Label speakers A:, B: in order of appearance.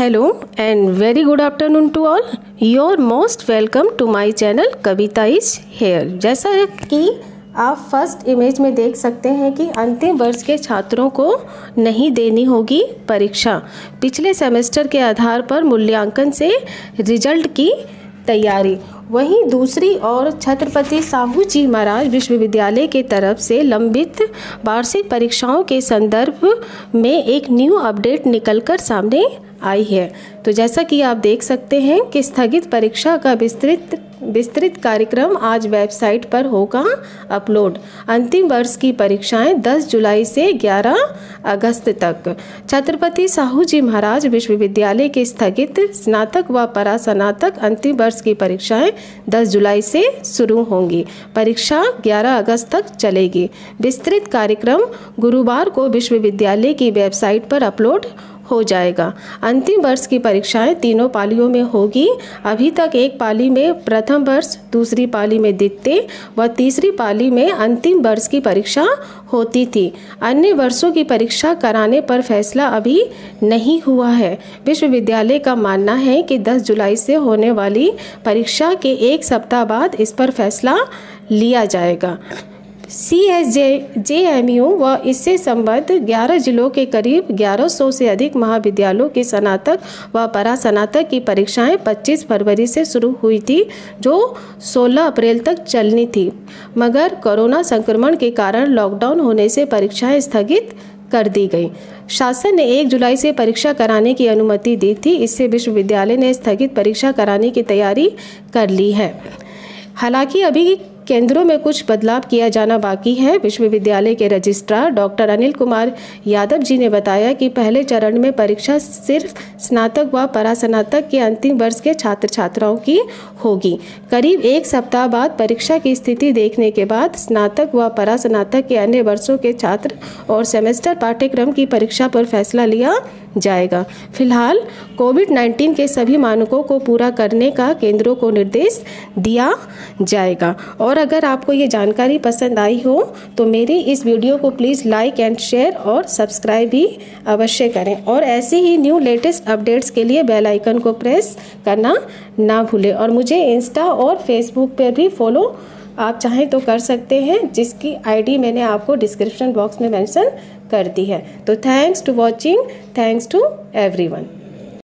A: Hello and very good afternoon to all. You're most welcome to my channel Kavita is here जैसा कि आप first image में देख सकते हैं कि अंतिम वर्ष के छात्रों को नहीं देनी होगी परीक्षा। पिछले सेमेस्टर के आधार पर मूल्यांकन से रिज़ल्ट की तैयारी। वहीं दूसरी ओर छत्रपति साहू जी महाराज विश्वविद्यालय के तरफ़ से लंबित वार्षिक परीक्षाओं के संदर्भ में एक न्यू अपडेट निकलकर सामने आई है। तो जैसा कि आप देख सकते हैं कि स्थगित परीक्षा का विस्तृत विस्तृत कार्यक्रम आज वेबसाइट पर होगा अपलोड। अंतिम वर्ष की परीक्षाएँ 10 जुलाई से 11 अगस्त तक। छत्रपति साहू जी महाराज विश्वविद्यालय के स्थगित स्नातक व परास्नातक अंतिम वर्ष की परीक्षाएँ 10 जुलाई से शुरू होंगी। परीक्षा 11 अगस्त तक चलेगी। विस्तृत कार्यक्रम गुरुवार को विश्वविद्यालय की वेबसाइट पर अपलोड हो जाएगा। अंतिम वर्ष की परीक्षाएँ तीनों पालियों में होगी। अभी तक एक पाली में प्रथम वर्ष, दूसरी पाली में द्वितीय व तीसरी पाली में अंतिम वर्ष की परीक्षा होती थी। अन्य वर्षों की परीक्षा कराने पर फैसला अभी नहीं हुआ है। विश्वविद्यालय का मानना है कि 10 जुलाई से होने वाली परीक्षा के एक सप्ताह बाद इस पर फैसला लिया जाएगा। C S J J M U व इससे संबद्ध 11 जिलों के करीब 1100 से अधिक महाविद्यालयों की स्नातक व परास्नातक की परीक्षाएँ 25 फरवरी से शुरू हुई थी, जो 16 अप्रैल तक चलनी थी। मगर कोरोना संक्रमण के कारण लॉकडाउन होने से परीक्षाएँ स्थगित कर दी गई। शासन ने 1 जुलाई से परीक्षा कराने की अनुमति दी थी। इससे विश्वविद्यालय ने स्थगित परीक्षा कराने की तैयारी कर ली है। हालाँकि अभी केंद्रों में कुछ बदलाव किया जाना बाकी है। विश्वविद्यालय के रजिस्ट्रार डॉक्टर अनिल कुमार यादव जी ने बताया कि पहले चरण में परीक्षा सिर्फ़ स्नातक व परास्नातक के अंतिम वर्ष के छात्र छात्राओं की होगी। करीब एक सप्ताह बाद परीक्षा की स्थिति देखने के बाद स्नातक व परास्नातक के अन्य वर्षों के छात्र और सेमेस्टर पाठ्यक्रम की परीक्षा पर फैसला लिया जाएगा। फ़िलहाल कोविड 19 के सभी मानकों को पूरा करने का केंद्रों को निर्देश दिया जाएगा और अगर आपको ये जानकारी पसंद आई हो तो मेरी इस वीडियो को प्लीज़ लाइक एंड शेयर और सब्सक्राइब भी अवश्य करें। और ऐसे ही न्यू लेटेस्ट अपडेट्स के लिए बेल आइकन को प्रेस करना ना भूलें। और मुझे इंस्टा और फेसबुक पर भी फॉलो आप चाहें तो कर सकते हैं, जिसकी आईडी मैंने आपको डिस्क्रिप्शन बॉक्स में मेंशन कर दी है। तो thanks to watching, thanks to everyone.